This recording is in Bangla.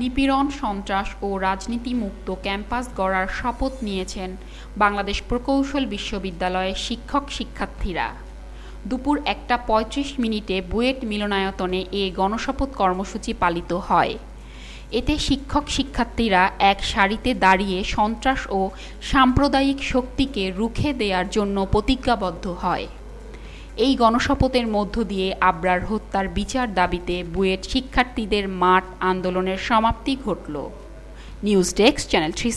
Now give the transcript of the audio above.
নিপীড়ন, সন্ত্রাস ও রাজনীতিমুক্ত ক্যাম্পাস গড়ার শপথ নিয়েছেন বাংলাদেশ প্রকৌশল বিশ্ববিদ্যালয়ের শিক্ষক শিক্ষার্থীরা। দুপুর একটা পঁয়ত্রিশ মিনিটে বুয়েট মিলনায়তনে এ গণশপথ কর্মসূচি পালিত হয়। এতে শিক্ষক শিক্ষার্থীরা এক সারিতে দাঁড়িয়ে সন্ত্রাস ও সাম্প্রদায়িক শক্তিকে রুখে দেওয়ার জন্য প্রতিজ্ঞাবদ্ধ হয়। এই গণশপথের মধ্য দিয়ে আবরার হত্যার বিচার দাবিতে বুয়েট শিক্ষার্থীদের মাঠ আন্দোলনের সমাপ্তি ঘটল। News desk, channel three